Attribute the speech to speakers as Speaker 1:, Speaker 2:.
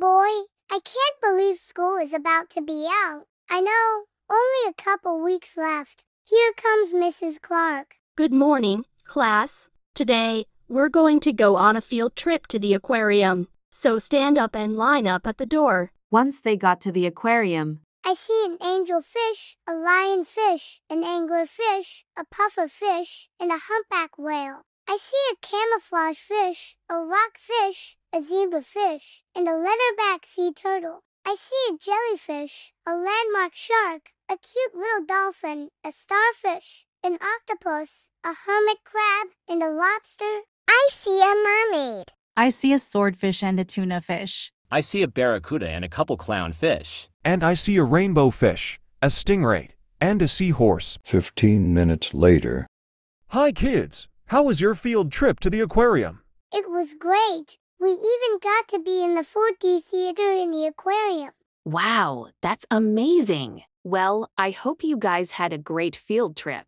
Speaker 1: Boy, I can't believe school is about to be out. I know, only a couple weeks left. Here comes Mrs. Clark.
Speaker 2: Good morning, class. Today, we're going to go on a field trip to the aquarium. So stand up and line up at the door.
Speaker 3: Once they got to the aquarium,
Speaker 1: I see an angelfish, a lionfish, an anglerfish, a pufferfish, and a humpback whale. I see a camouflage fish, a rockfish, a zebrafish, and a leatherback sea turtle. I see a jellyfish, a landmark shark, a cute little dolphin, a starfish, an octopus, a hermit crab, and a lobster.
Speaker 4: I see a mermaid.
Speaker 5: I see a swordfish and a tuna fish.
Speaker 6: I see a barracuda and a couple clownfish.
Speaker 7: And I see a rainbow fish, a stingray, and a seahorse.
Speaker 8: 15 minutes later.
Speaker 7: Hi, kids. How was your field trip to the aquarium?
Speaker 1: It was great. We even got to be in the 4D theater in the aquarium.
Speaker 3: wow, that's amazing. Well, I hope you guys had a great field trip.